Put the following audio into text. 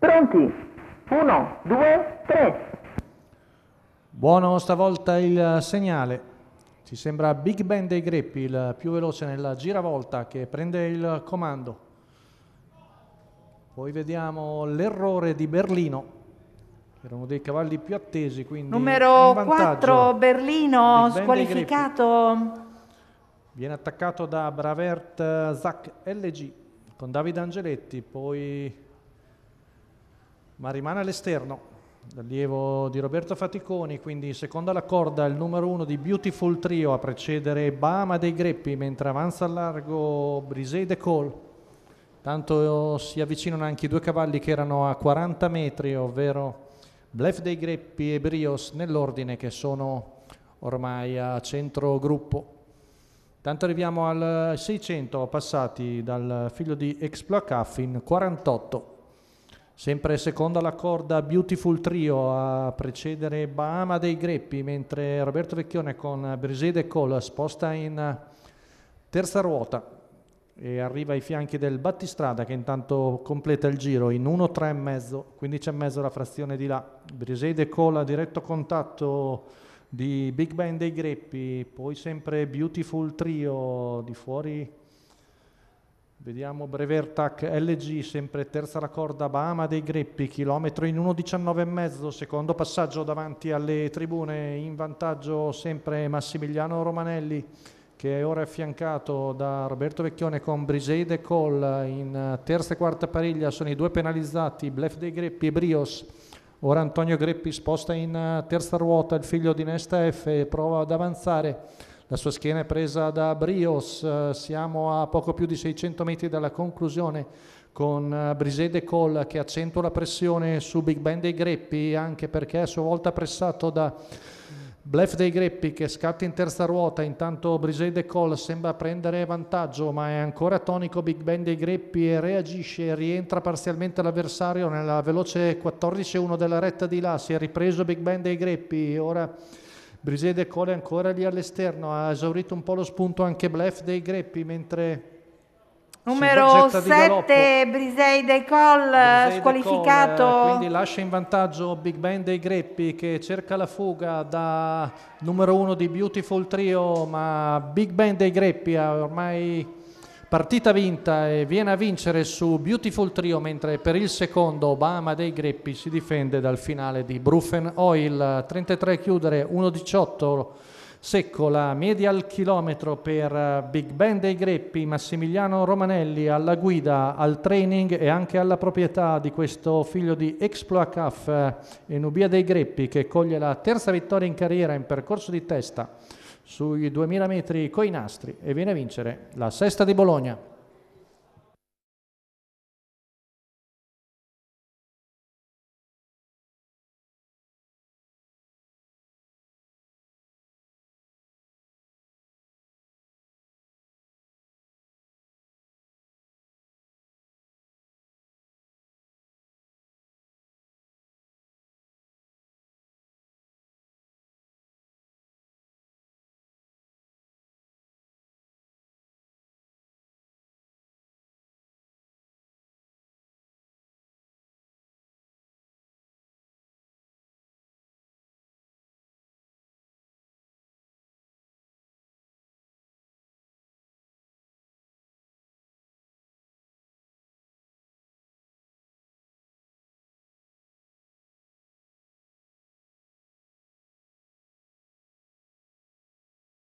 Pronti? Uno, due, tre. Buono stavolta il segnale. Ci sembra Big Ben dei Greppi, il più veloce nella giravolta che prende il comando. Poi vediamo l'errore di Berlino, che era uno dei cavalli più attesi. Quindi Numero 4 Berlino squalificato. Viene attaccato da Bravert Zach LG con Davide Angeletti, poi ma rimane all'esterno. L'allievo di Roberto Faticoni, quindi seconda la corda il numero uno di Beautiful Trio a precedere Bahama dei Greppi, mentre avanza al largo Brisei de Cole. Tanto si avvicinano anche i due cavalli che erano a 40 metri, ovvero Blef dei Greppi e Brios nell'ordine che sono ormai a centro gruppo. Tanto arriviamo al 600 passati dal figlio di Exploit in 48. Sempre seconda la corda Beautiful Trio a precedere Bahama dei Greppi, mentre Roberto Vecchione con Brisede Cole sposta in terza ruota e arriva ai fianchi del Battistrada che intanto completa il giro in 1-3,5, 15,5 la frazione di là. Brisede a diretto contatto di Big Band dei Greppi, poi sempre Beautiful Trio di fuori Vediamo Brevertac LG, sempre terza la corda, Bahama dei Greppi, chilometro in 1.19,5, secondo passaggio davanti alle tribune, in vantaggio sempre Massimiliano Romanelli che è ora affiancato da Roberto Vecchione con Brisei de Col in terza e quarta pariglia, sono i due penalizzati, Blef dei Greppi e Brios. Ora Antonio Greppi sposta in terza ruota il figlio di Nesta F e prova ad avanzare la sua schiena è presa da Brios, siamo a poco più di 600 metri dalla conclusione con eh, Brisede Cole che accentua la pressione su Big Ben dei Greppi anche perché a sua volta pressato da Blef dei Greppi che scatta in terza ruota, intanto Brisede Cole sembra prendere vantaggio ma è ancora tonico Big Ben dei Greppi e reagisce, rientra parzialmente l'avversario nella veloce 14-1 della retta di là, si è ripreso Big Ben dei Greppi, ora Brisede Cole ancora lì all'esterno, ha esaurito un po' lo spunto anche Blef dei Greppi, mentre... Numero 7 Brisei De Col squalificato. Cole, quindi lascia in vantaggio Big Ben dei Greppi che cerca la fuga da numero 1 di Beautiful Trio, ma Big Ben dei Greppi ha ormai Partita vinta e viene a vincere su Beautiful Trio, mentre per il secondo Obama dei Greppi si difende dal finale di Brufen Oil. 33 chiudere, 1.18 secco la media al chilometro per Big Ben dei Greppi, Massimiliano Romanelli alla guida, al training e anche alla proprietà di questo figlio di Exploit CAF e Nubia dei Greppi che coglie la terza vittoria in carriera in percorso di testa sui 2000 metri coi nastri e viene a vincere la sesta di Bologna.